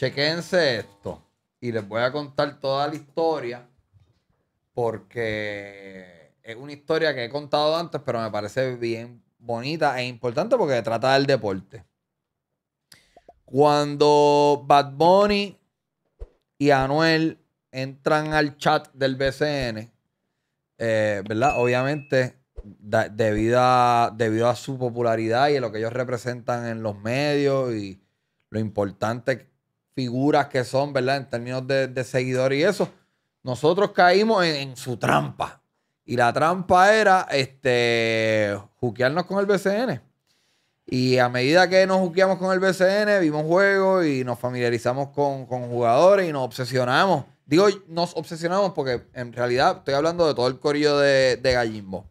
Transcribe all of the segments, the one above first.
chequense esto. Y les voy a contar toda la historia. Porque es una historia que he contado antes, pero me parece bien bonita e importante porque trata del deporte. Cuando Bad Bunny y Anuel entran al chat del BCN, eh, ¿verdad? Obviamente, debido, a, debido a su popularidad y a lo que ellos representan en los medios y lo importantes figuras que son, ¿verdad? En términos de, seguidores y eso, nosotros caímos en, su trampa. Y la trampa era este, juquearnos con el BCN. Y a medida que nos juqueamos con el BCN, vimos juegos y nos familiarizamos con, jugadores y nos obsesionamos. Digo, nos obsesionamos porque en realidad estoy hablando de todo el corillo de, de Gallimbo.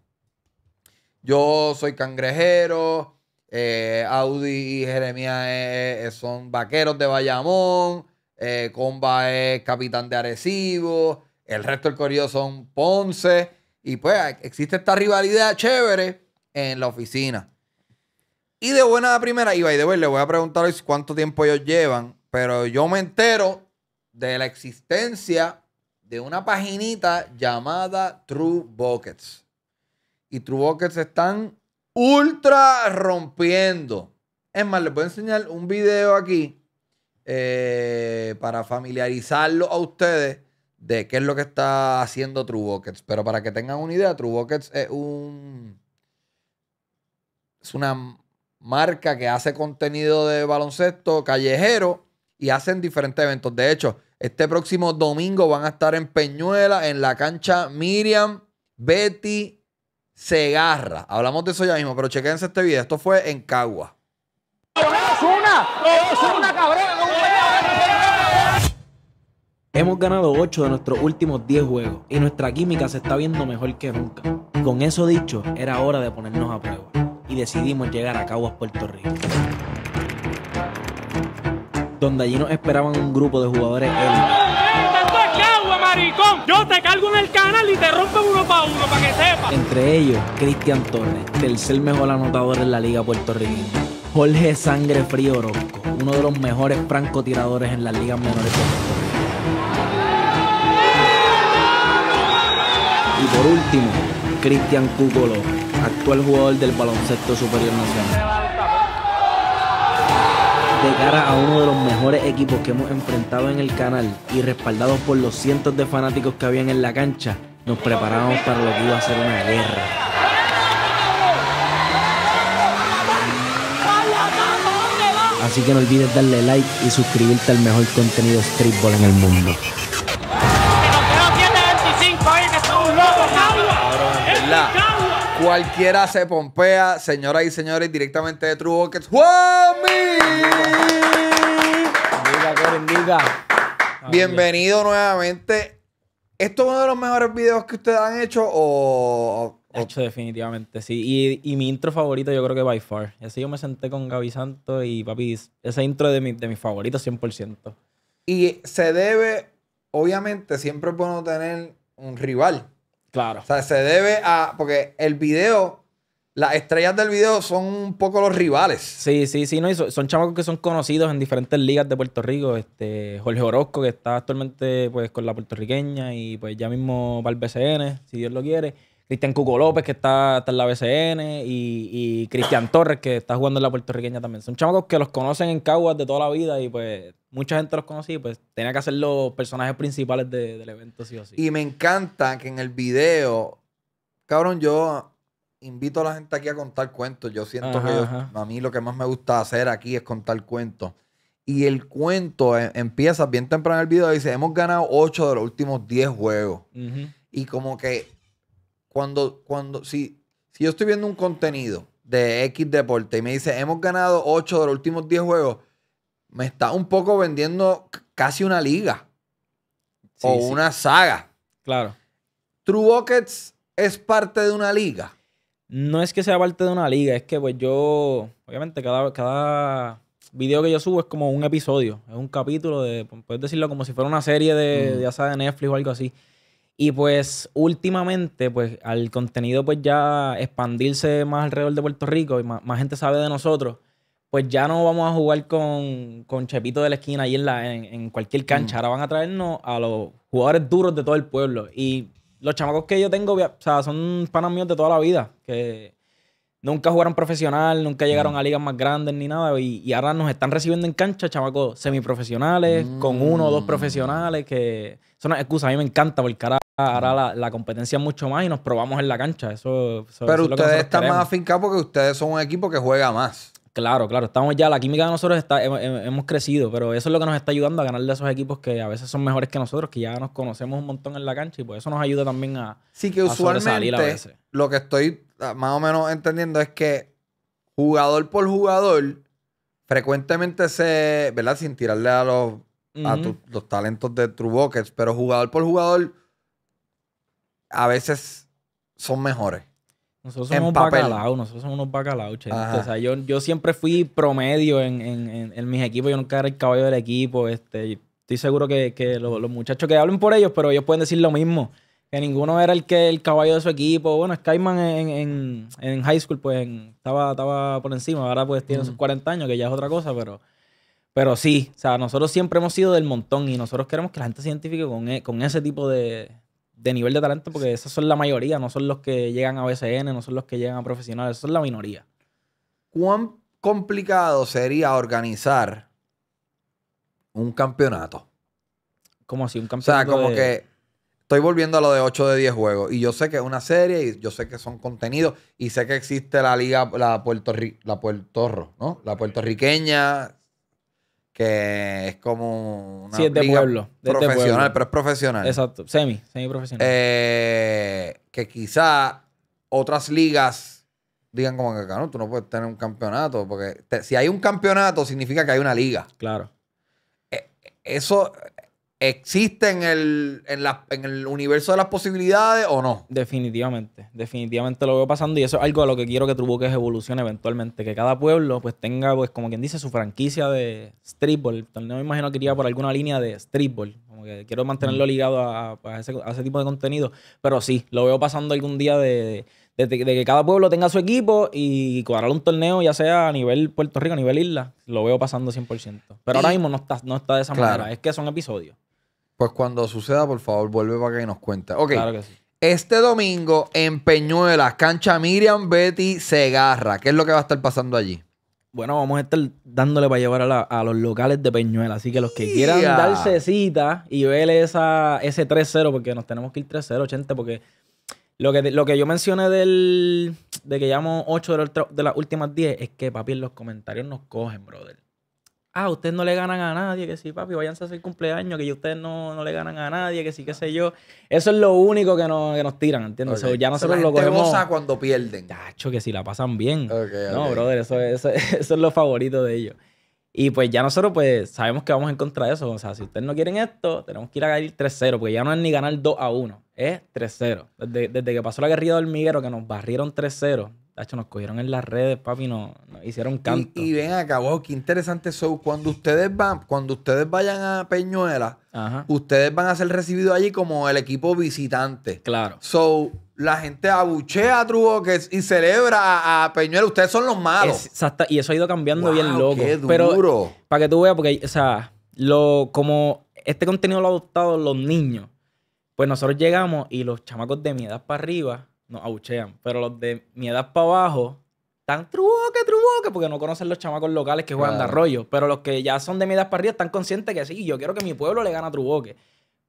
Yo soy cangrejero, eh, Audi y Jeremías son vaqueros de Bayamón, eh, Comba es capitán de Arecibo, el resto del corillo son Ponce. Y pues existe esta rivalidad chévere en la oficina. Y de buena primera, y by the way, le voy a preguntar cuánto tiempo ellos llevan, pero yo me entero de la existencia de una paginita llamada True Buckets. Y True Buckets están ultra rompiendo. Es más, les voy a enseñar un video aquí eh, para familiarizarlo a ustedes de qué es lo que está haciendo True Buckets. Pero para que tengan una idea, True Buckets es un. Es una marca que hace contenido de baloncesto callejero y hacen diferentes eventos. De hecho, este próximo domingo van a estar en Peñuela, en la cancha Miriam, Betty, Segarra. Hablamos de eso ya mismo, pero chequense este video. Esto fue en Cagua. Hemos ganado 8 de nuestros últimos 10 juegos y nuestra química se está viendo mejor que nunca. Con eso dicho, era hora de ponernos a prueba y decidimos llegar a Caguas, Puerto Rico. Donde allí nos esperaban un grupo de jugadores Yo te cargo en el canal y te rompo uno para uno, para que sepa. Entre ellos, Cristian Torres, tercer mejor anotador en la liga puertorriqueña. Jorge Sangre Frío Orozco, uno de los mejores francotiradores en las ligas menores de Puerto Rico. Y por último, Cristian Cuco actual jugador del baloncesto superior nacional. De cara a uno de los mejores equipos que hemos enfrentado en el canal y respaldados por los cientos de fanáticos que habían en la cancha, nos preparamos para lo que iba a ser una guerra. Así que no olvides darle like y suscribirte al mejor contenido streetball en el mundo. Cualquiera se pompea, señoras y señores, directamente de True Buckets. ¡Juanmi! Bienvenido nuevamente. ¿Esto es uno de los mejores videos que ustedes han hecho o...? Hecho definitivamente, sí. Y, mi intro favorito yo creo que by far. Así yo me senté con Gaby Santos y papi, ese intro de, mi, de mis favoritos 100%. Y se debe, obviamente, siempre es bueno tener un rival. Claro. O sea, se debe a. Porque el video, las estrellas del video son un poco los rivales. Sí, sí, sí. No, son, chamacos que son conocidos en diferentes ligas de Puerto Rico. Este, Jorge Orozco, que está actualmente pues, con la puertorriqueña y pues ya mismo va al BCN, si Dios lo quiere. Cristian Cuco López, que está, en la BCN, y, Cristian Torres, que está jugando en la puertorriqueña también. Son chamacos que los conocen en Caguas de toda la vida y pues mucha gente los conocía y pues tenía que hacer los personajes principales del evento, sí o sí. Y me encanta que en el video, cabrón, yo invito a la gente aquí a contar cuentos. Yo siento que a mí lo que más me gusta hacer aquí es contar cuentos. Y el cuento eh, empieza bien temprano en el video. Dice, hemos ganado 8 de los últimos 10 juegos. Y como que cuando, cuando, si, si yo estoy viendo un contenido de X deporte y me dice, hemos ganado 8 de los últimos 10 juegos, me está un poco vendiendo casi una liga. o una saga. Claro. True Buckets es parte de una liga. No es que sea parte de una liga, es que pues yo, obviamente cada, cada video que yo subo es como un episodio, es un capítulo de, puedes decirlo como si fuera una serie de, mm. ya sea de Netflix o algo así. Y pues últimamente, pues al contenido pues ya expandirse más alrededor de Puerto Rico y más, gente sabe de nosotros, pues ya no vamos a jugar con, con Chepito de la esquina ahí en, la, en, en cualquier cancha. Ahora van a traernos a los jugadores duros de todo el pueblo. Y los chamacos que yo tengo, o sea, son panas míos de toda la vida, que nunca jugaron profesional, nunca llegaron a ligas más grandes ni nada. Y, y ahora nos están recibiendo en cancha chamacos semiprofesionales, con uno o dos profesionales, que son una excusa. A mí me encanta porque ahora, ahora la, la competencia es mucho más y nos probamos en la cancha. Eso, eso- Pero eso ustedes están queremos. más afincados porque ustedes son un equipo que juega más. Claro, claro. Estamos ya, la química de nosotros está, hem- hem- hemos crecido, pero eso es lo que nos está ayudando a ganarle a esos equipos que a veces son mejores que nosotros, que ya nos conocemos un montón en la cancha y pues eso nos ayuda también a... Sí que a sobresalir a usualmente veces. lo que estoy ah, más o menos entendiendo es que jugador por jugador frecuentemente se, ¿verdad? Sin tirarle a los, a tu- los talentos de True Buckets, pero jugador por jugador a veces son mejores. Nosotros somos bacalaos, nosotros somos unos bacalaos. O sea, yo, yo siempre fui promedio en, en- en- en mis equipos, yo nunca era el caballo del equipo. Este, estoy seguro que, que lo- los muchachos que hablen por ellos, pero ellos pueden decir lo mismo. Que ninguno era el que el caballo de su equipo. Bueno, Skyman en, en, en high school, pues en- estaba, estaba por encima. Ahora pues tiene sus 40 años, que ya es otra cosa, pero, pero sí. O sea, nosotros siempre hemos sido del montón y nosotros queremos que la gente se identifique con, e- con ese tipo de, de nivel de talento, porque esos son la mayoría, no son los que llegan a BCN, no son los que llegan a profesionales, son la minoría. ¿Cuán complicado sería organizar un campeonato? Como así, un O sea, campeonato como de- que estoy volviendo a lo de 8 de 10 juegos. Y yo sé que es una serie y yo sé que son contenidos. Y sé que existe la liga, la Puerto la Puertorro, ¿no? La puertorriqueña, que es como una Sí, es de liga pueblo, de profesional, pueblo. pero es profesional. Exacto, semi, semi profesional. Eh, que quizá otras ligas digan como que, no, tú no puedes tener un campeonato. Porque te- si hay un campeonato, significa que hay una liga. claro. ¿Eso existe en el, en, la- en el universo de las posibilidades o no? Definitivamente, definitivamente lo veo pasando y eso es algo a lo que quiero que Trubuques evolucione eventualmente, que cada pueblo pues tenga pues como quien dice su franquicia de streetball, el torneo me imagino que iría por alguna línea de streetball, como que quiero mantenerlo ligado a, ese, a ese tipo de contenido, pero sí, lo veo pasando algún día de, de- de que cada pueblo tenga su equipo y cuadrar un torneo ya sea a nivel Puerto Rico, a nivel isla, lo veo pasando 100%, pero ahora mismo no está, no está de esa Claro. manera, es que son episodios, Pues cuando suceda, por favor, vuelve para que nos cuente. Ok. claro que sí. Este domingo en Peñuelas, cancha Miriam Betty Segarra. ¿Qué es lo que va a estar pasando allí? Bueno, vamos a estar dándole para llevar a, la- a los locales de Peñuela. Así que los que quieran darse cita y ver esa, ese 3-0, porque nos tenemos que ir 3-0, 80, porque lo que, lo que yo mencioné del, de que llevamos 8 de, de las últimas 10 es que, papi, en los comentarios nos cogen, brother. Ah, ustedes no le ganan a nadie, que sí, papi, váyanse a hacer cumpleaños, que ustedes no, no le ganan a nadie, que sí, qué sé yo. Eso es lo único que nos, que nos tiran, ¿entiendes? Ok. So, ya So, nosotros la lo gente cogemos... goza cuando pierden. Tacho, que si la pasan bien. No, brother, eso, es- eso, es- eso es lo favorito de ellos. Y pues ya nosotros pues sabemos que vamos en contra de eso. O sea, si ustedes no quieren esto, tenemos que ir a ir 3-0, porque ya no es ni ganar 2 a 1, es 3-0. Desde, desde que pasó la guerrilla del hormiguero, que nos barrieron 3-0, tacho, nos cogieron en las redes, papi, nos, nos hicieron canto. Y, y ven acá, wow, qué interesante eso. Cuando ustedes van, cuando ustedes vayan a Peñuelas, Ajá, ustedes van a ser recibidos allí como el equipo visitante. claro. So, la gente abuchea a Buckets y celebra a, a Peñuelas. Ustedes son los malos. Exacta- y eso ha ido cambiando bien loco. qué Pero duro. Para que tú veas, porque, o sea, lo, como este contenido lo han adoptado los niños, pues nosotros llegamos y los chamacos de mi edad para arriba nos abuchean. Pero los de mi edad para abajo están truboque, truboque, porque no conocen los chamacos locales que juegan de arroyo. Pero los que ya son de mi edad para arriba están conscientes que sí, yo quiero que mi pueblo le gane a truboque.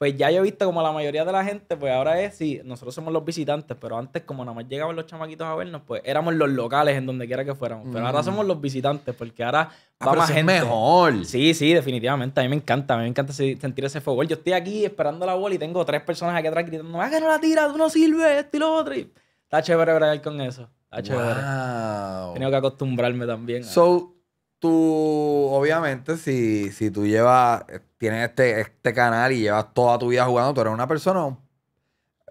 Pues ya yo he visto como la mayoría de la gente, pues ahora es, sí, nosotros somos los visitantes, pero antes como nada más llegaban los chamaquitos a vernos, pues éramos los locales en donde quiera que fuéramos. Pero ahora somos los visitantes, porque ahora Ah, va pero más eso es gente. mejor. Sí, sí, definitivamente. A mí me encanta. A mí me encanta se- sentir ese fuego. Yo estoy aquí esperando la bola y tengo tres personas aquí atrás gritando, ¡ah, que no la tira! ¡Tú no sirves! Esto y lo otro. Y está chévere bregar con eso. Está chévere. He tenido que acostumbrarme también. a- So, tú, obviamente, si, si tú llevas, tienes este, este canal y llevas toda tu vida jugando, tú eres una persona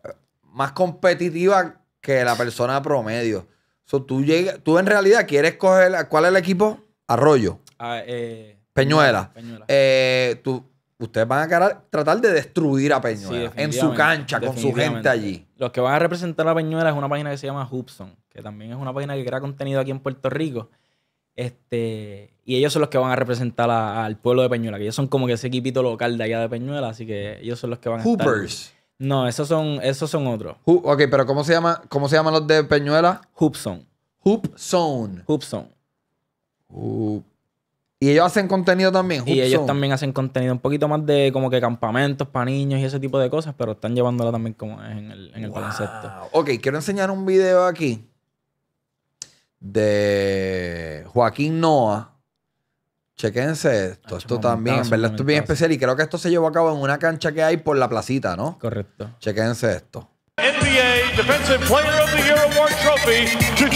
eh, más competitiva que la persona promedio. So, tú, llegas, tú en realidad quieres coger, ¿cuál es el equipo? Arroyo. Ah, eh, Peñuela. Peñuela. Eh, tú, ustedes van a tratar de destruir a Peñuela en su cancha, con su gente allí. Los que van a representar a Peñuela es una página que se llama Hoopson, que también es una página que crea contenido aquí en Puerto Rico. Este, y ellos son los que van a representar a- al pueblo de Peñuela, que ellos son como que ese equipito local de allá de Peñuela, así que ellos son los que van a estar. Hoopers. No, esos son, esos son otros. Ho- ok, pero ¿cómo se llama? ¿Cómo se llaman los de Peñuela? Hoop Zone. Hoop. Y ellos hacen contenido también. Y Hoop ellos Zone. también hacen contenido un poquito más de como que campamentos para niños y ese tipo de cosas, pero están llevándolo también como en el, en el. Wow. Ok, quiero enseñar un video aquí de Joaquín Noah. Chequense esto. Esto también, en verdad, esto es bien especial. Y creo que esto se llevó a cabo en una cancha que hay por la placita, ¿no? Correcto. Chequense esto. NBA Defensive Player of the Year Award trophy to My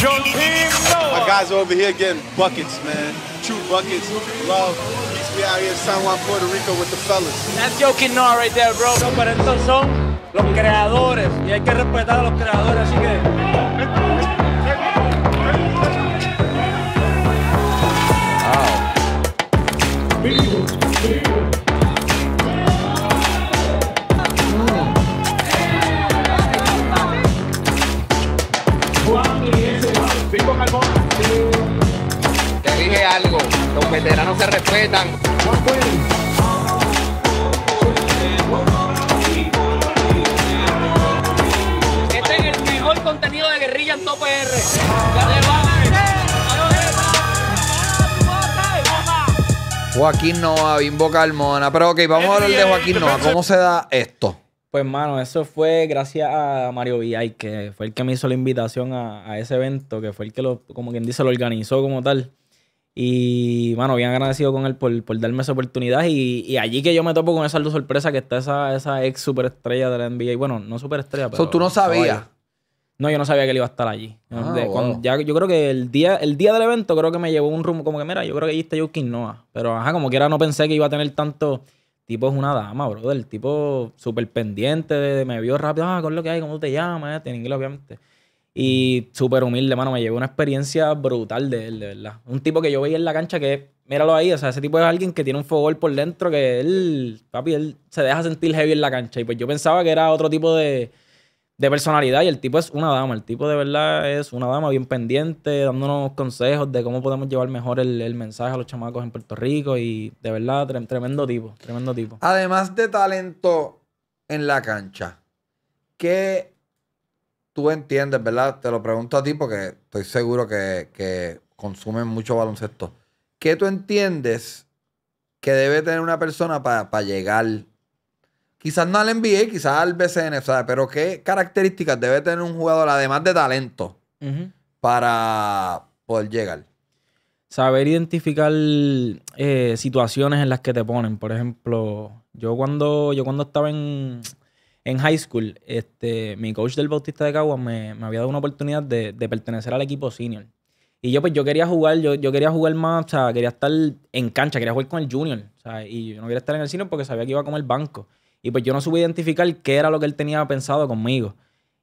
Noah. guys over here getting buckets, man. True buckets. Love. Me out here in San Juan, Puerto Rico with the fellas. That's Joking Noah right there, bro. Pero estos son los creadores y hay que respetar a los creadores, así que. Los veteranos se respetan. Este es el mejor contenido de guerrilla en Top R. Joaquín Noah, Bimbo Carmona. Pero ok, vamos a hablar de Joaquín Noah. ¿Cómo se da esto? Pues, mano, eso fue gracias a Mario Villay, que fue el que me hizo la invitación a, a ese evento, que fue el que lo, como quien dice, lo organizó como tal. Y, mano, bien agradecido con él por, por darme esa oportunidad. Y, y allí que yo me topo con esa luz sorpresa que está esa, esa ex superestrella de la NBA. Bueno, no superestrella, pero. So, tú no sabías. caballo. No, yo no sabía que él iba a estar allí. Ah, De- wow. cuando- ya, yo creo que el día, el día del evento creo que me llevó un rumbo como que, mira, yo creo que allí está Joaquín Noah. Pero, ajá, como quiera no pensé que iba a tener tanto... Tipo es una dama, brother. Tipo súper pendiente, de- me vio rápido, ah, con lo que hay, ¿cómo te llamas? Este, En inglés, obviamente. Y súper humilde, mano. Me llevó una experiencia brutal de él, de verdad. Un tipo que yo veía en la cancha que, míralo ahí, o sea, ese tipo es alguien que tiene un fogor por dentro que él, papi, él se deja sentir heavy en la cancha. Y pues yo pensaba que era otro tipo de, de personalidad y el tipo es una dama. El tipo de verdad es una dama bien pendiente, dándonos consejos de cómo podemos llevar mejor el, el mensaje a los chamacos en Puerto Rico y de verdad, tre- tremendo tipo, tremendo tipo. Además de talento en la cancha, ¿qué tú entiendes, verdad? Te lo pregunto a ti porque estoy seguro que, que consumen mucho baloncesto. ¿Qué tú entiendes que debe tener una persona para llegar? Quizás no al NBA, quizás al BCN, ¿sabes? Pero ¿qué características debe tener un jugador, además de talento, para poder llegar? Saber identificar eh, situaciones en las que te ponen. Por ejemplo, yo cuando, yo cuando estaba en, en high school, este, mi coach del Bautista de Caguas me, me había dado una oportunidad de, pertenecer al equipo senior. Y yo pues yo quería jugar, yo, yo quería jugar más, o sea, quería estar en cancha, quería jugar con el junior. Y yo no quería estar en el senior porque sabía que iba a comer banco. Y pues yo no supe identificar qué era lo que él tenía pensado conmigo.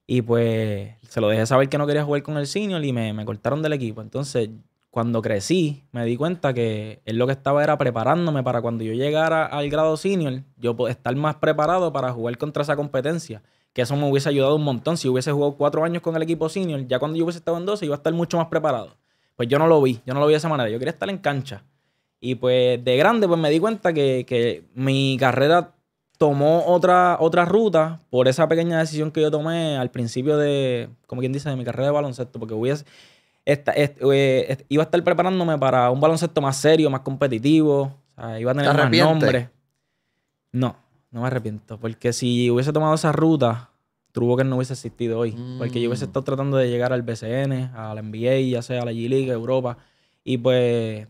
Y pues se lo dejé saber que no quería jugar con el senior y me, me cortaron del equipo. Entonces, cuando crecí, me di cuenta que él lo que estaba era preparándome para cuando yo llegara al grado senior, yo estar más preparado para jugar contra esa competencia. Que eso me hubiese ayudado un montón. Si hubiese jugado cuatro años con el equipo senior, ya cuando yo hubiese estado en 12, iba a estar mucho más preparado. Pues yo no lo vi, yo no lo vi de esa manera. Yo quería estar en cancha. Y pues de grande, pues me di cuenta que, que mi carrera tomó otra, otra ruta por esa pequeña decisión que yo tomé al principio de, como quien dice, de mi carrera de baloncesto, porque hubiese, esta- est- eh, iba a estar preparándome para un baloncesto más serio, más competitivo, o sea, iba a tener ¿Te más arrepientes? nombre. No, no me arrepiento, porque si hubiese tomado esa ruta, True Walker no hubiese existido hoy, porque yo hubiese Mm. estado tratando de llegar al BCN, a la NBA, ya sea a la G-League, Europa, y pues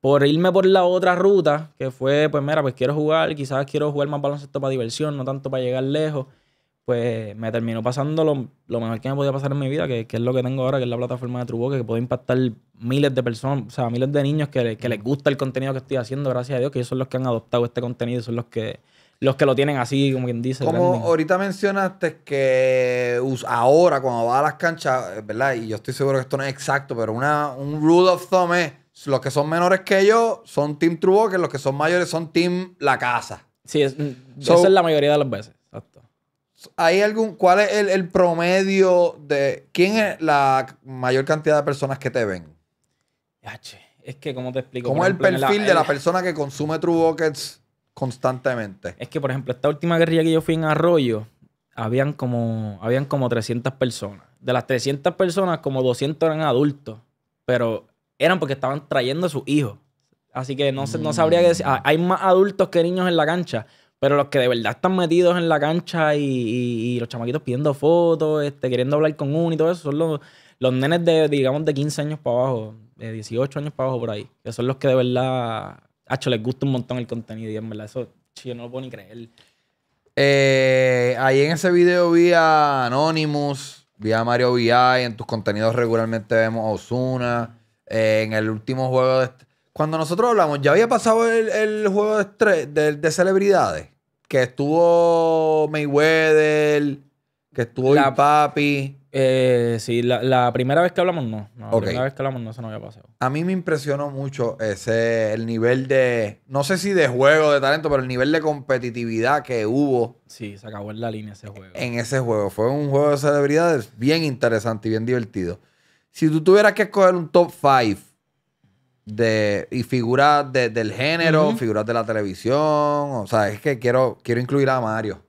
por irme por la otra ruta, que fue, pues mira, pues quiero jugar, quizás quiero jugar más baloncesto para diversión, no tanto para llegar lejos, pues me terminó pasando lo, lo mejor que me podía pasar en mi vida, que, que es lo que tengo ahora, que es la plataforma de Truboque, que puedo impactar miles de personas, o sea, miles de niños que, que les gusta el contenido que estoy haciendo, gracias a Dios, que ellos son los que han adoptado este contenido, son los que, los que lo tienen así, como quien dice. Como trending. ahorita mencionaste que ahora cuando vas a las canchas, eh, ¿verdad? Y yo estoy seguro que esto no es exacto, pero una, un rule of thumb es los que son menores que yo son Team Walker, los que son mayores son Team La Casa. Sí, es, So- esa es la mayoría de las veces. ¿Hay algún, cuál es el, el promedio de quién es la mayor cantidad de personas que te ven? Es que, ¿cómo te explico? ¿Cómo es el perfil de la persona que consume True Buckets constantemente? Es que, por ejemplo, esta última guerrilla que yo fui en Arroyo, habían como, habían como 300 personas. De las 300 personas, como 200 eran adultos. Pero eran porque estaban trayendo a sus hijos. Así que no, sé- no sabría qué decir. Ah, Hay más adultos que niños en la cancha. Pero los que de verdad están metidos en la cancha y, y- los chamaquitos pidiendo fotos, este, queriendo hablar con uno y todo eso, son los, los nenes de, digamos, de 15 años para abajo, de 18 años para abajo por ahí. Que son los que de verdad, hacho, les gusta un montón el contenido. Y en verdad, eso, yo no lo puedo ni creer. Eh, ahí en ese video vi a Anonymous, vi a Mario VI, en tus contenidos regularmente vemos a Osuna. en el último juego de... est- Cuando nosotros hablamos, ya había pasado el, el juego de, estre- de, de celebridades. Que estuvo Mayweather, que estuvo La- el Papi. Eh, sí, la, la primera vez que hablamos, no. No, La primera vez que hablamos, no, eso no había pasado. A mí me impresionó mucho ese, el nivel de, no sé si de juego, de talento, pero el nivel de competitividad que hubo Sí, se acabó en la línea ese juego. en ese juego. Fue un juego de celebridades bien interesante y bien divertido. Si tú tuvieras que escoger un top 5 de, y figuras de- del género, figuras de la televisión, o sea, es que quiero, quiero incluir a Mario.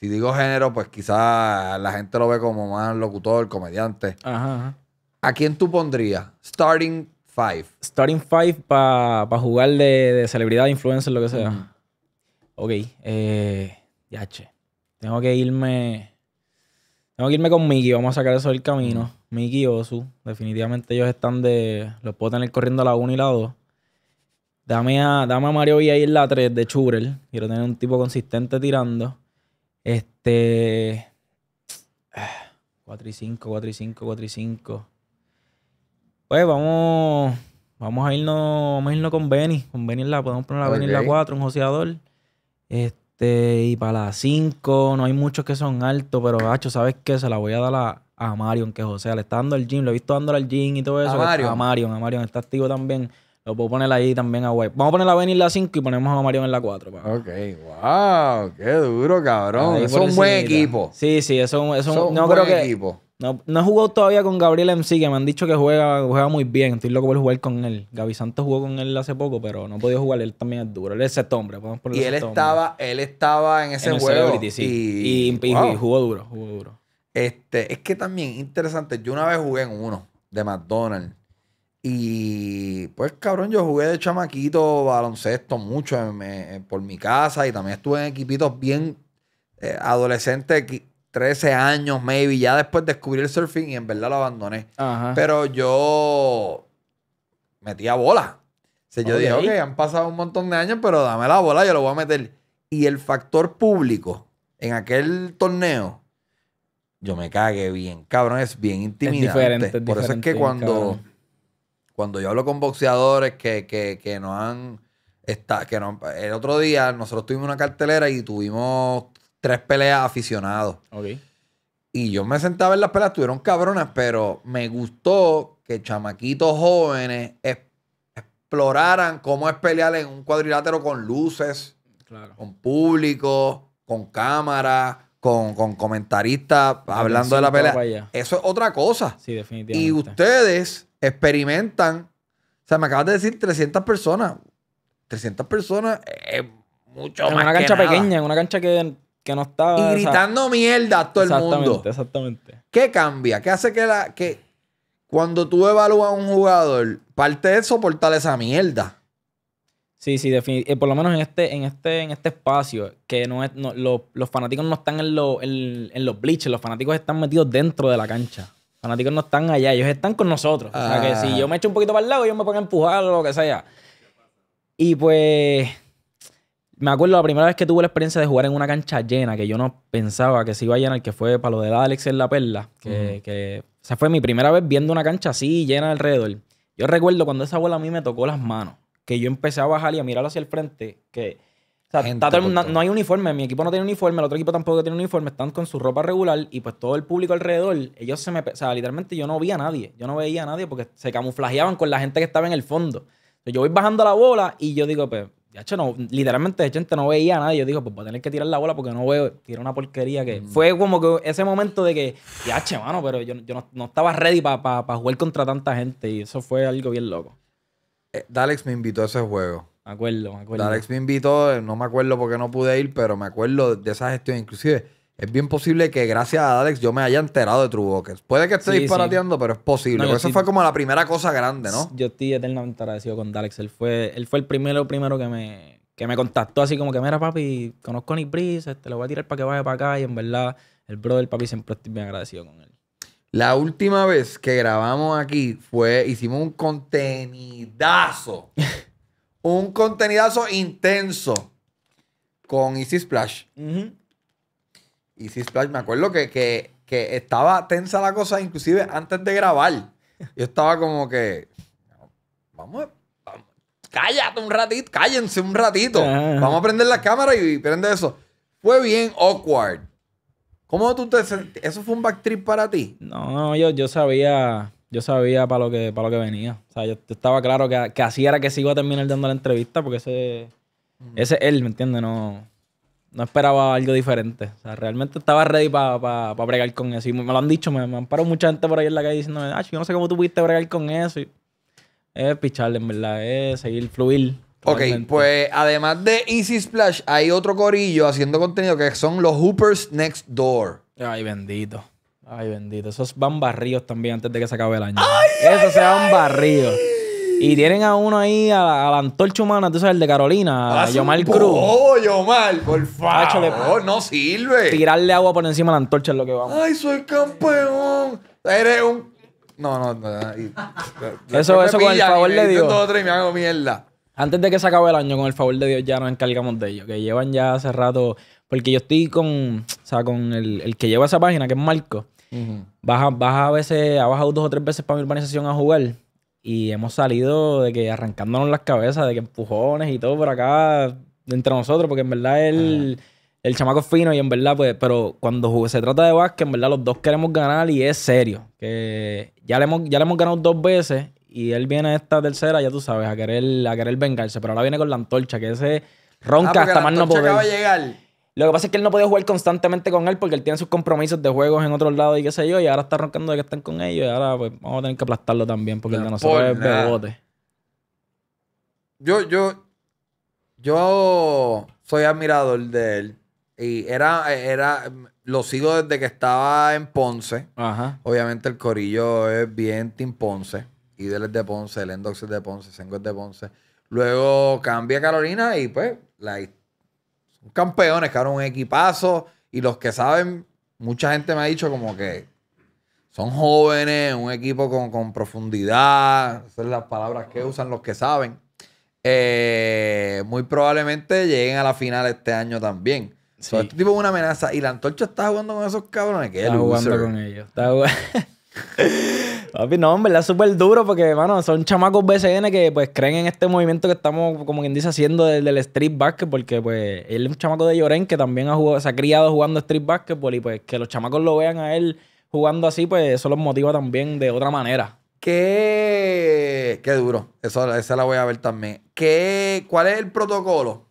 Si digo género, pues quizás la gente lo ve como más locutor, comediante. Ajá, ajá. ¿A quién tú pondrías? Starting 5. Starting Five para jugar de, de celebridad, influencer, lo que sea. Ok. Eh, ya, che. Tengo que irme. Tengo que irme con Mickey. Vamos a sacar eso del camino. Mickey y Osu. Definitivamente ellos están de. Los puedo tener corriendo a la 1 y la 2. Dame a, dame a Mario Villa en la 3 de Churel. Quiero tener un tipo consistente tirando. Este. 4 y 5, 4 y 5, 4 y 5. Pues vamos. Vamos a irnos, vamos a irnos con Benny. Con Benny en la, podemos poner a Benny en la Ok. 4, un joseador. Este, y para la 5, no hay muchos que son altos, pero Hacho, ¿sabes qué? Se la voy a dar a, a Marion, que José le está dando el gym, lo he visto dándole al gym y todo eso. Marion? A Marion, a Marion, está activo también. Lo puedo poner ahí también a White. Vamos a poner a Benny en la 5 y ponemos a Marion en la 4. Ok, wow, qué duro, cabrón. Ahí Es un buen equipo. Sí, sí, eso, eso un buen creo que. equipo. No, no he jugado todavía con Gabriel MC, que me han dicho que juega, juega muy bien. Estoy loco por jugar con él. Gaby Santos jugó con él hace poco, pero no he podido jugar. Él también es duro. Él es sexto hombre. Podemos Y él estaba, él estaba en ese en juego. Sí. Y, Y, y- wow. y jugó duro, jugó duro. Este, es que también interesante. Yo una vez jugué en uno de McDonald's. Y pues, cabrón, yo jugué de chamaquito baloncesto mucho en- en- por mi casa. Y también estuve en equipitos bien eh, adolescentes, qui- 13 años, maybe. Ya después descubrí el surfing y en verdad lo abandoné. Ajá. Pero yo metía bola. O sea, yo dije, ok, han pasado un montón de años, pero dame la bola, yo lo voy a meter. Y el factor público en aquel torneo, yo me cagué bien. Cabrón, es bien intimidante. diferente, es Por eso es que cuando, cuando yo hablo con boxeadores que, que, que no han... Está, que no, el otro día nosotros tuvimos una cartelera y tuvimos tres peleas aficionados. Y yo me sentaba en las peleas, tuvieron cabronas, pero me gustó que chamaquitos jóvenes es- exploraran cómo es pelear en un cuadrilátero con luces, Claro. con público, con cámara, con, con comentaristas hablando de la pelea. Eso es otra cosa. Sí, definitivamente. Y ustedes experimentan, o sea, me acabas de decir 300 personas. 300 personas es mucho en más una que cancha pequeña, en una cancha que, que no estaba. Y o sea, gritando mierda a todo el mundo. Exactamente, exactamente. ¿Qué cambia? ¿Qué hace que la que cuando tú evalúas a un jugador, parte de soportar esa mierda? Sí, sí, definitivamente. por lo menos en este, en este, en este espacio, que no es, no, lo- los fanáticos no están en, lo- en, en los bleachers, los fanáticos están metidos dentro de la cancha. Los fanáticos no están allá, ellos están con nosotros. O sea que Ah. si yo me echo un poquito para el lado, ellos me pueden empujar o lo que sea. Y pues. Me acuerdo la primera vez que tuve la experiencia de jugar en una cancha llena, que yo no pensaba que se iba a llenar, que fue para lo de Alex en la perla. Que, que- o sea, fue mi primera vez viendo una cancha así llena alrededor. Yo recuerdo cuando esa bola a mí me tocó las manos, que yo empecé a bajar y a mirar hacia el frente, que o sea, está no hay uniforme, mi equipo no tiene uniforme, el otro equipo tampoco tiene uniforme, están con su ropa regular y pues todo el público alrededor, ellos se me, o sea, literalmente yo no vi a nadie, yo no veía a nadie porque se camuflajeaban con la gente que estaba en el fondo. Yo voy bajando la bola y yo digo, pues, ya che, no, literalmente gente no veía a nadie. Yo digo, pues voy a tener que tirar la bola porque no veo, tira una porquería que fue como que ese momento de que, ya che, mano, pero yo, yo no, no estaba ready para jugar contra tanta gente y eso fue algo bien loco. Eh, Dalex me invitó a ese juego. Me acuerdo, me acuerdo. Dalex me invitó, no me acuerdo porque no pude ir, pero me acuerdo de esa gestión. Inclusive, es bien posible que gracias a Alex yo me haya enterado de True Buckets. Puede que esté Sí, disparateando, pero es posible. No, porque eso fue como la primera cosa grande, ¿no? Yo estoy eternamente agradecido con Dalex. Él fue, él fue el primero, primero que me, que me contactó así como que, mira papi, conozco a Nick Breeze, este, lo voy a tirar para que vaya para acá. Y en verdad, el brother papi siempre estoy bien agradecido con él. La última vez que grabamos aquí fue, hicimos un contenidazo. un contenidazo intenso con Easy Splash. Easy Splash, me acuerdo que, que, que estaba tensa la cosa, inclusive antes de grabar. Yo estaba como que, vamos, vamos, cállate un ratito, cállense un ratito. Vamos a prender la cámara y prende eso. Fue bien awkward. ¿Cómo tú te sentí? ¿Eso fue un backtrip para ti? No, no, yo, yo sabía, yo sabía para lo que, para lo que venía. O sea, yo estaba claro que, que así era que se iba a terminar dando la entrevista, porque ese, ese es él, ¿me entiendes? No, no esperaba algo diferente. O sea, realmente estaba ready para bregar con eso. Y me lo han dicho, me, me han parado mucha gente por ahí en la calle diciéndome, ah, yo no sé cómo tú pudiste bregar con eso. Y es picharle, en verdad, es seguir, fluir. Ok, pues además de Easy Splash, hay otro corillo haciendo contenido que son los Hoopers Next Door. Ay, bendito. Ay, bendito. Esos van barridos también antes de que se acabe el año. Esos se van barridos. Y tienen a uno ahí, a la, a la antorcha humana, tú sabes, el de Carolina, a Yomar Cruz. Oh, Yomar, por favor, no sirve. Tirarle agua por encima de la antorcha es lo que vamos. Ay, soy campeón. Eres un. No, no, no. y- Eso- eso con el favor de Dios. dos o tres y me hago mierda. Antes de que se acabe el año, con el favor de Dios, ya nos encargamos de ellos. Que llevan ya hace rato. Porque yo estoy con. O sea, con el, el que lleva esa página, que es Marco. Baja, baja a veces, ha bajado dos o tres veces para mi urbanización a jugar. Y hemos salido de que arrancándonos las cabezas, de que empujones y todo por acá entre nosotros, porque en verdad el, el chamaco es fino y en verdad, pues, pero cuando se trata de básquet, en verdad los dos queremos ganar y es serio. Que ya le hemos, ya le hemos ganado dos veces y él viene a esta tercera, ya tú sabes, a querer, a querer vengarse, pero ahora viene con la antorcha, que ese ronca Ah, hasta más no poder. acaba de llegar. Lo que pasa es que él no podía jugar constantemente con él porque él tiene sus compromisos de juegos en otros lados y qué sé yo, y ahora está roncando de que están con ellos y ahora pues vamos a tener que aplastarlo también porque el de No, nosotros es bebote. Yo, yo, yo soy admirador de él. Y era, era, lo sigo desde que estaba en Ponce. Ajá. Obviamente el corillo es bien Team Ponce. Él es de Ponce, el Endox es de Ponce, Sengo es de Ponce. Luego cambia Carolina y pues la, son campeones, cabrón, un equipazo. Y los que saben, mucha gente me ha dicho como que son jóvenes, un equipo con, con profundidad. Esas son las palabras que usan los que saben. Eh, muy probablemente lleguen a la final este año también. Sí. So, este tipo es una amenaza. Y la antorcha está jugando con esos cabrones. Que Está jugando con ellos. Está jugando. Papi, no, en verdad es súper duro porque, mano, son chamacos BCN que pues creen en este movimiento que estamos, como quien dice, haciendo del, del street basketball, porque pues él es un chamaco de Lloren que también ha jugado, se ha criado jugando street basketball y pues que los chamacos lo vean a él jugando así, pues eso los motiva también de otra manera. ¿Qué, qué duro. Eso, esa la voy a ver también. ¿Qué, ¿Cuál es el protocolo?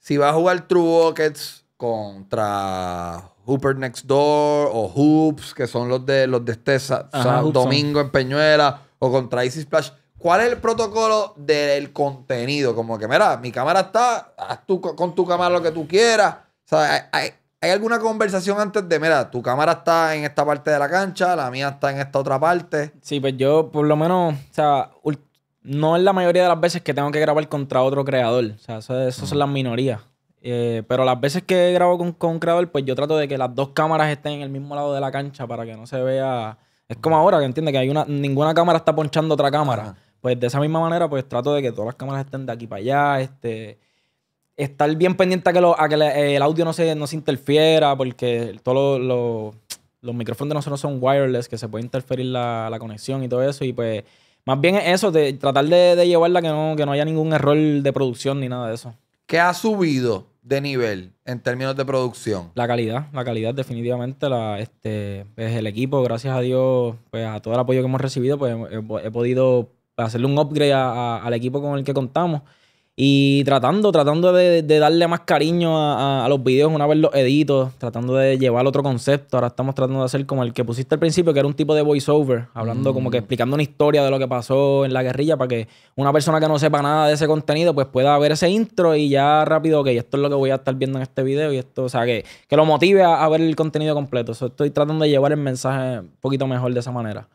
Si va a jugar True Buckets contra Hooper Next Door o Hoops, que son los de los de este sa- Ajá, sa- Hoops son. domingo en Peñuela, o contra Easy Splash. ¿Cuál es el protocolo del contenido? Como que, mira, mi cámara está, haz tú co- con tu cámara lo que tú quieras. O sea, hay, alguna conversación antes de, mira, tu cámara está en esta parte de la cancha, la mía está en esta otra parte. Sí, pues yo por lo menos, o sea, no es la mayoría de las veces que tengo que grabar contra otro creador. O sea, eso, eso son las minorías. Eh, pero las veces que grabo con, con un creador, pues yo trato de que las dos cámaras estén en el mismo lado de la cancha para que no se vea. Es como ahora, que entiende que hay una, ninguna cámara está ponchando otra cámara. Ajá. Pues de esa misma manera, pues trato de que todas las cámaras estén de aquí para allá. Este, estar bien pendiente a que, lo- a que le- el audio no se, no se interfiera, porque todos los, los- los micrófonos de nosotros son wireless, que se puede interferir la, la conexión y todo eso. Y pues, más bien es eso, de tratar de, de llevarla que no, que no haya ningún error de producción ni nada de eso. ¿Qué ha subido de nivel en términos de producción? La calidad, la calidad definitivamente, la, este, pues el equipo, gracias a Dios, pues a todo el apoyo que hemos recibido, pues he, podido hacerle un upgrade a- al equipo con el que contamos. Y tratando, tratando de, de darle más cariño a, a- a los videos una vez los edito, tratando de llevar otro concepto. Ahora estamos tratando de hacer como el que pusiste al principio, que era un tipo de voiceover, hablando como que explicando una historia de lo que pasó en la guerrilla para que una persona que no sepa nada de ese contenido pues pueda ver ese intro y ya rápido, ok, esto es lo que voy a estar viendo en este video y esto, o sea, que, que lo motive a, a ver el contenido completo. So, estoy tratando de llevar el mensaje un poquito mejor de esa manera.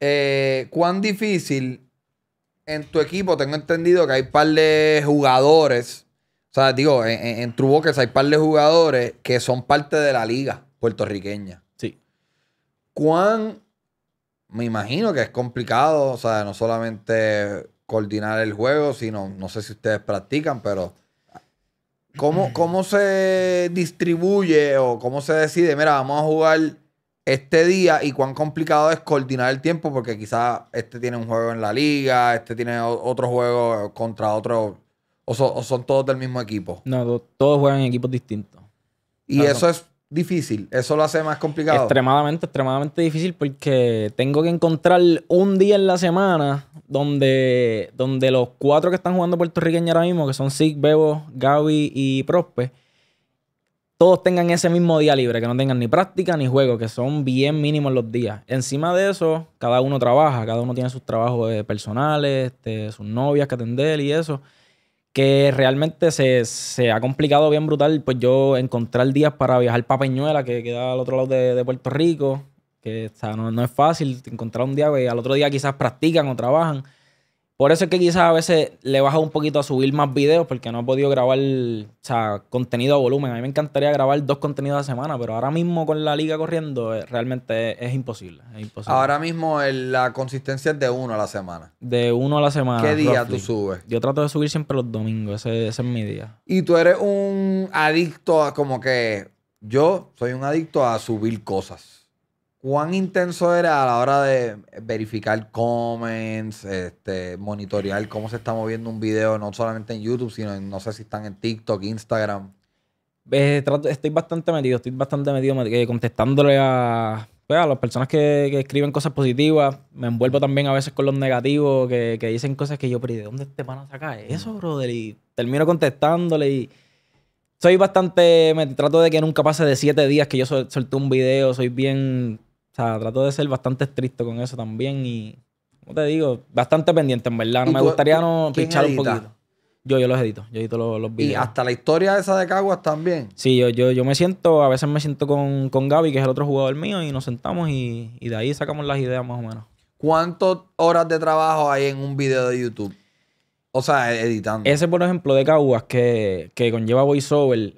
Eh, ¿Cuán difícil en tu equipo? Tengo entendido que hay par de jugadores. O sea, digo, en, en, en True hay par de jugadores que son parte de la liga puertorriqueña. Sí. ¿Cuán? Me imagino que es complicado, o sea, no solamente coordinar el juego, sino, no sé si ustedes practican, pero ¿cómo, cómo se distribuye o cómo se decide? Mira, vamos a jugar este día y cuán complicado es coordinar el tiempo porque quizás este tiene un juego en la liga, este tiene otro juego contra otro, o, so- o son todos del mismo equipo. No, to- todos juegan en equipos distintos. Y Claro. eso es difícil, eso lo hace más complicado. Extremadamente, extremadamente difícil porque tengo que encontrar un día en la semana donde, donde los cuatro que están jugando puertorriqueños ahora mismo, que son Sig, Bebo, Gaby y Prospe, todos tengan ese mismo día libre, que no tengan ni práctica ni juego, que son bien mínimos los días. Encima de eso, cada uno trabaja, cada uno tiene sus trabajos eh, personales, este, sus novias que atender y eso que realmente se, se ha complicado bien brutal, pues yo encontrar días para viajar para Peñuela, que queda al otro lado de, Puerto Rico, que o no, no es fácil encontrar un día, y al otro día quizás practican o trabajan. Por eso es que quizás a veces le baja un poquito a subir más videos, porque no he podido grabar o sea, contenido a volumen. A mí me encantaría grabar dos contenidos a la semana, pero ahora mismo con la liga corriendo eh, realmente es, es imposible. Es imposible. Ahora mismo el- la consistencia es de uno a la semana. de uno a la semana. ¿Qué día roughly. tú subes? Yo trato de subir siempre los domingos, ese, ese es mi día. Y tú eres un adicto a como que yo soy un adicto a subir cosas. ¿Cuán intenso eres a la hora de verificar comments, este, monitorear cómo se está moviendo un video, no solamente en YouTube, sino en, no sé si están en TikTok, Instagram? Eh, trato- estoy bastante metido, estoy bastante metido met- eh, contestándole a, pues, a las personas que, que escriben cosas positivas. Me envuelvo también a veces con los negativos que, que dicen cosas que yo, pero ¿y de dónde te van a sacar eso, brother? Y termino contestándole y soy bastante, me trato de que nunca pase de siete días que yo sol- solté un video, soy bien, o sea, trato de ser bastante estricto con eso también y, como te digo, bastante pendiente en verdad. No ¿Y me tú- gustaría no quién pichar un poquito. Yo, yo los edito, yo edito los, los Y videos. hasta la historia esa de Caguas también. Sí, yo, yo, yo me siento, a veces me siento con, con Gaby, que es el otro jugador mío, y nos sentamos y, y de ahí sacamos las ideas más o menos. ¿Cuántas horas de trabajo hay en un video de YouTube? O sea, editando. Ese, por ejemplo, de Caguas, que, que conlleva voiceover,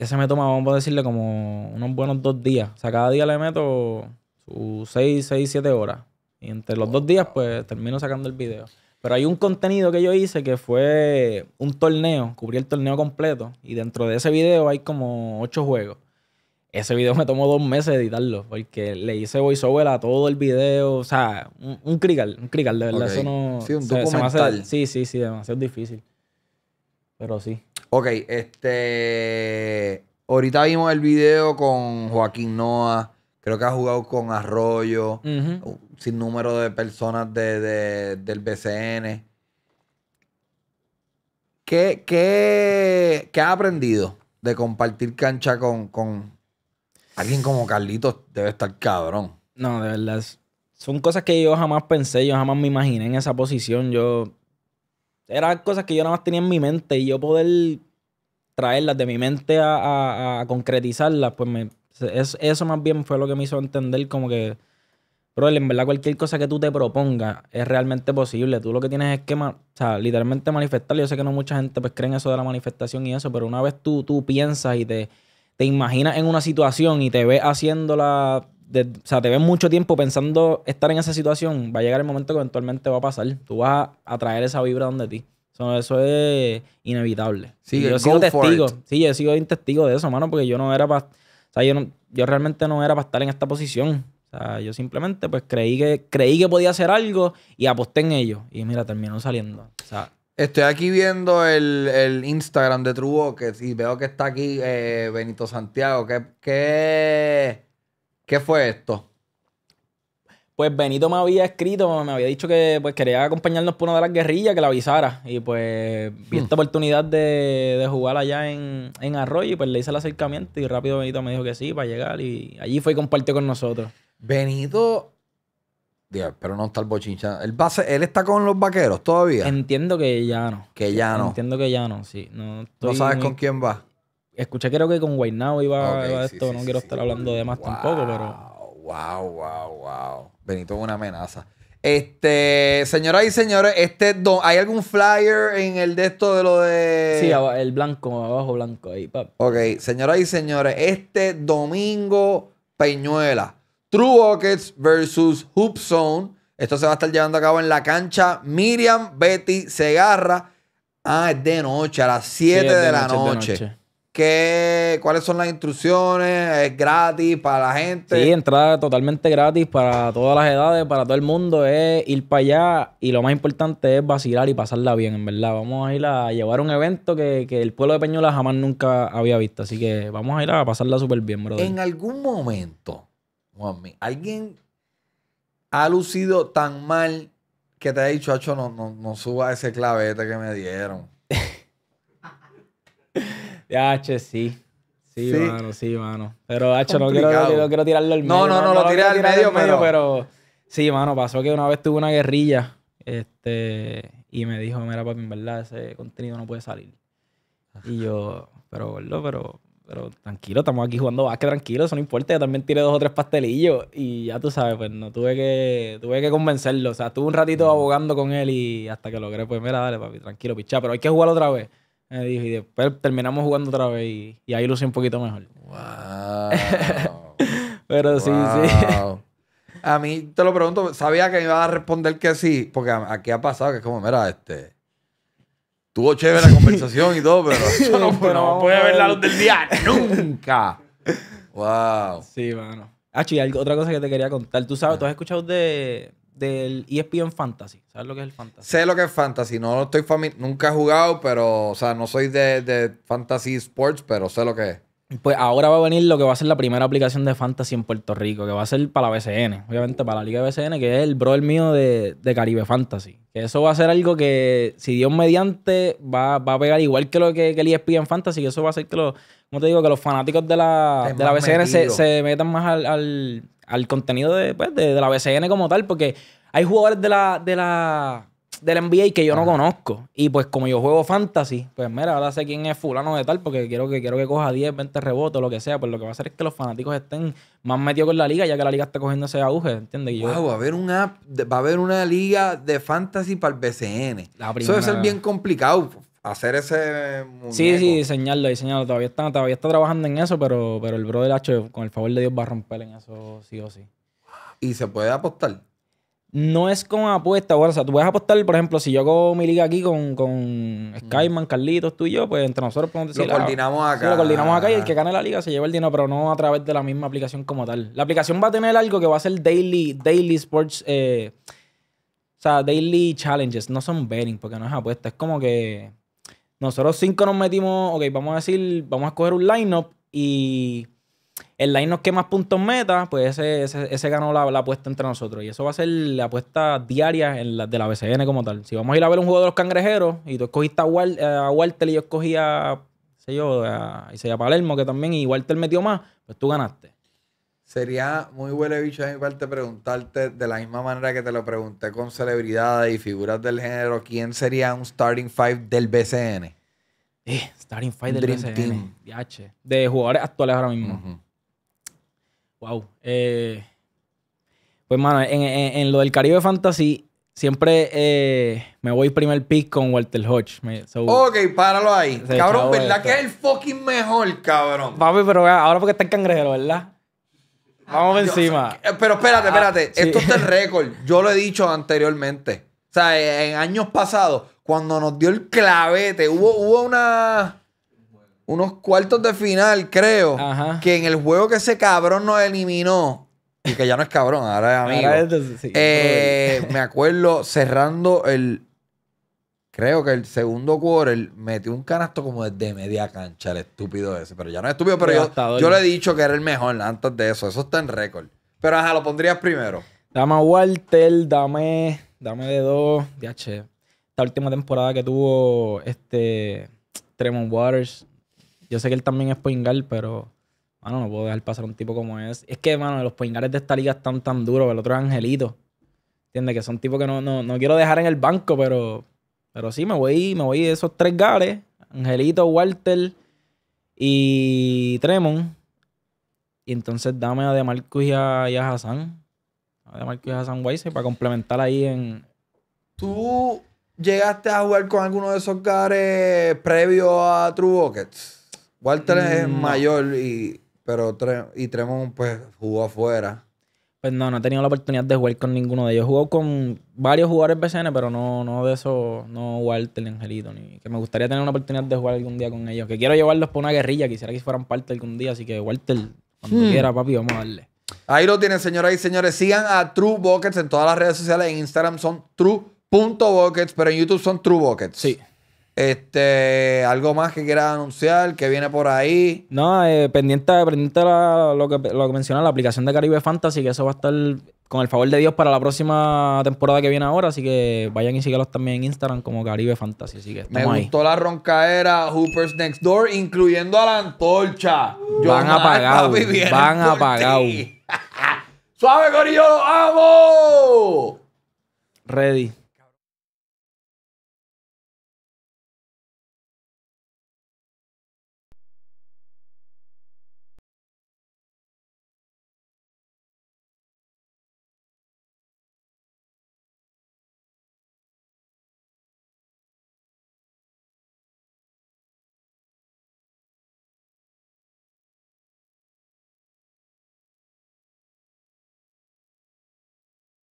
ese me toma, vamos a decirle, como unos buenos dos días. O sea, cada día le meto sus seis, seis, siete horas. Y entre los dos días, pues, termino sacando el video. Pero hay un contenido que yo hice que fue un torneo, cubrí el torneo completo. Y dentro de ese video hay como ocho juegos. Ese video me tomó dos meses editarlo, porque le hice voiceover a todo el video. O sea, un, un crical, un crical, de verdad. Eso no. Sí, un se- se me hace- documental. sí, sí, sí, demasiado difícil. Pero sí. Ok, este. Ahorita vimos el video con Joaquín Noah. Creo que ha jugado con Arroyo. Ujú. Un sinnúmero de personas de, de- del BCN. ¿Qué, qué, qué has aprendido de compartir cancha con, con alguien como Carlitos? Debe estar cabrón. No, de verdad. Son cosas que yo jamás pensé, yo jamás me imaginé en esa posición. Yo. Eran cosas que yo nada más tenía en mi mente y yo poder traerlas de mi mente a, a- a concretizarlas, pues me, es- eso más bien fue lo que me hizo entender como que, bro, en verdad cualquier cosa que tú te propongas es realmente posible. Tú lo que tienes es que, o sea, literalmente manifestar. Yo sé que no mucha gente pues cree en eso de la manifestación y eso, pero una vez tú, tú piensas y te, te imaginas en una situación y te ves haciéndola, de- o sea, te ves mucho tiempo pensando estar en esa situación, va a llegar el momento que eventualmente va a pasar. Tú vas a, a traer esa vibra donde ti. So, eso es inevitable. Sí, yo sigo for testigo. Sí, yo sigo un testigo de eso, mano, porque yo no era para... Sea, yo, no- yo realmente no era para estar en esta posición. O sea, yo simplemente pues creí que, creí que podía hacer algo y aposté en ello. Y mira, terminó saliendo. Estoy aquí viendo el, el Instagram de True Bookers y veo que está aquí eh, Benito Santiago. ¿Qué, qué, qué fue esto? Pues Benito me había escrito, me había dicho que pues, quería acompañarnos por una de las guerrillas, que la avisara. Y pues vi esta oportunidad de, de jugar allá en, en Arroyo y pues le hice el acercamiento y rápido Benito me dijo que sí, para llegar. Y allí fue y compartió con nosotros. Benito. Dios, pero no está el bochincha. A ser- él está con los vaqueros todavía. Entiendo que ya no. que ya no. Entiendo que ya no, sí. No, No sabes muy- con quién va. Escuché creo que con Guaynabo iba, Ok, iba sí, esto. sí, no sí, quiero estar hablando de más tampoco, pero... Wow, wow, wow. Benito es una amenaza. Este, señoras y señores, este do- ¿hay algún flyer en el de esto de lo de. Sí, el blanco, abajo blanco ahí, pap. Ok, señoras y señores, este domingo Peñuela, True Rockets versus Hoop Zone. Esto se va a estar llevando a cabo en la cancha Miriam Betty Segarra. Ah, es de noche, a las 7 Sí, es de, la de noche. ¿Qué, ¿Cuáles son las instrucciones? ¿Es gratis para la gente? Sí, entrada totalmente gratis para todas las edades, para todo el mundo. Es ir para allá y lo más importante es vacilar y pasarla bien, en verdad. Vamos a ir a llevar un evento que, que el pueblo de Peñuela jamás nunca había visto. Así que vamos a ir a pasarla súper bien, brother. En algún momento, Juanmi, alguien ha lucido tan mal que te ha dicho, Hacho, no, no, no suba ese clavete que me dieron. Ya, che, sí. Sí, Sí. mano, sí, mano. Pero, hacho, no quiero, no quiero tirarlo al medio. No, no, no, lo tiré al tirar medio, pero- pero... Sí, mano, pasó que una vez tuve una guerrilla este, y me dijo, mira, papi, en verdad ese contenido no puede salir. Y yo, pero, gordo, pero, pero tranquilo, estamos aquí jugando básquet, tranquilo, eso no importa. Yo también tiré dos o tres pastelillos y ya tú sabes, pues no tuve que, tuve que convencerlo. O sea, estuve un ratito abogando con él y hasta que logré, pues mira, dale, papi, tranquilo, pichá, pero hay que jugar otra vez. Me dijo, y después terminamos jugando otra vez y, y ahí lucí un poquito mejor. Wow. Pero sí, sí. A mí te lo pregunto, sabía que me iba a responder que sí, porque aquí ha pasado que es como, mira, este. Tuvo chévere la conversación y todo, pero no, Pero no a ver la luz del día nunca. Wow. Sí, mano. Ah, y otra cosa que te quería contar. Tú sabes, tú has escuchado de, del ESPN Fantasy. ¿Sabes lo que es el Fantasy? Sé lo que es fantasy, no lo estoy nunca he jugado, pero, o sea, no soy de, de fantasy sports, pero sé lo que es. Pues ahora va a venir lo que va a ser la primera aplicación de Fantasy en Puerto Rico, que va a ser para la BCN, obviamente para la Liga BCN, que es el brother mío de, de Caribe Fantasy. Que eso va a ser algo que, si Dios mediante, va, va a pegar igual que lo que, que el ESPN Fantasy, que eso va a hacer que los, como te digo, que los fanáticos de la, de la BCN se, se metan más al, al, al contenido de, pues, de, de la BCN como tal, porque hay jugadores de la, de la, del NBA que yo no conozco. Y pues como yo juego fantasy, pues mira, ahora sé quién es fulano de tal, porque quiero que, quiero que coja 10, 20 rebotes, lo que sea. Pues lo que va a hacer es que los fanáticos estén más metidos con la liga, ya que la liga está cogiendo ese auge, ¿entiendes? Y yo, Wow, va a haber una va a haber una liga de fantasy para el BCN. La Eso debe ser bien complicado hacer ese muñeco. Sí, sí, diseñarlo, diseñarlo. Todavía está, todavía está trabajando en eso, pero, pero el brother H, con el favor de Dios, va a romper en eso sí o sí. Y se puede apostar. No es con apuesta, o sea, tú puedes apostar, por ejemplo, si yo hago mi liga aquí con, con Skyman, Carlitos, tú y yo, pues entre nosotros podemos Lo decir. ah, coordinamos sí, acá. lo coordinamos acá y el que gane la liga se lleva el dinero, pero no a través de la misma aplicación como tal. La aplicación va a tener algo que va a ser daily, daily sports, eh, o sea, daily challenges, no son betting, porque no es apuesta, es como que nosotros cinco nos metimos, ok, vamos a decir, vamos a escoger un lineup y el lineup que más puntos meta, pues ese, ese, ese ganó la, la apuesta entre nosotros. Y eso va a ser la apuesta diaria en la, de la BCN como tal. Si vamos a ir a ver un juego de los cangrejeros y tú escogiste a, Wal- a Walter y yo escogí a, sé yo, a, a Palermo, que también, y Walter metió más, pues tú ganaste. Sería muy huele bicho de mi parte preguntarte de la misma manera que te lo pregunté con celebridades y figuras del género, ¿quién sería un starting five del BCN? Eh, starting five del Dream BCN. Team. DH. De jugadores actuales ahora mismo. Wow. Eh, pues, mano, en, en- en lo del Caribe Fantasy, siempre eh, me voy primer pick con Walter Hodge. Me- so- Ok, páralo ahí. Cabrón, ¿verdad que es el fucking mejor, cabrón? Papi, pero ahora porque está en cangrejero, ¿verdad? Vamos por encima. Pero espérate, espérate. Ah, sí. Esto está en récord. Yo lo he dicho anteriormente. O sea, eh, en años pasados, cuando nos dio el clavete, hubo, hubo una, unos cuartos de final, creo, Ajá. que en el juego que ese cabrón nos eliminó, y que ya no es cabrón, ahora es amigo. Ahora es- sí, Eh, me acuerdo cerrando el. Creo que el segundo quarter metió un canasto como desde media cancha, el estúpido ese. Pero ya no es estúpido, pero yo, yo le he dicho que era el mejor antes de eso. Eso está en récord. Pero ajá, lo pondrías primero. Dame a Walter, dame, dame de dos. DH. Esta última temporada que tuvo este Tremont Waters. Yo sé que él también es poingal, pero mano, no puedo dejar pasar un tipo como es. Es que, mano, los poingales de esta liga están tan duros. El otro es Angelito. ¿Entiendes? Que son tipos que no, no, no quiero dejar en el banco, pero, pero sí, me voy, me voy de esos tres gares. Angelito, Walter y Tremont. Y entonces dame a DeMarcus y a, y a Hassan. A DeMarcus y a Hassan Weiss para complementar ahí en... ¿Tú llegaste a jugar con alguno de esos gares previo a True Buckets? Walter es Mm, mayor y pero y Tremont pues jugó afuera. Pues no, no he tenido la oportunidad de jugar con ninguno de ellos. He jugado con varios jugadores BCN, pero no, no de esos, no Walter ni Angelito. Ni, que me gustaría tener una oportunidad de jugar algún día con ellos. Que quiero llevarlos por una guerrilla, quisiera que fueran parte algún día. Así que Walter, cuando quiera, papi, vamos a darle. Ahí lo tienen, señoras y señores. Sigan a True Buckets en todas las redes sociales. En Instagram son true.buckets, pero en YouTube son True Buckets. Sí. Este, algo más que quieras anunciar, que viene por ahí. No, eh, pendiente, pendiente la- lo, que, lo que menciona, la aplicación de Caribe Fantasy, que eso va a estar con el favor de Dios para la próxima temporada que viene ahora. Así que vayan y sígalos también en Instagram como Caribe Fantasy. Así que Me ahí. gustó la roncaera Hoopers Next Door, incluyendo a la antorcha. Van apagados, van apagados. Suave, Corillo, ¡los amo! Ready.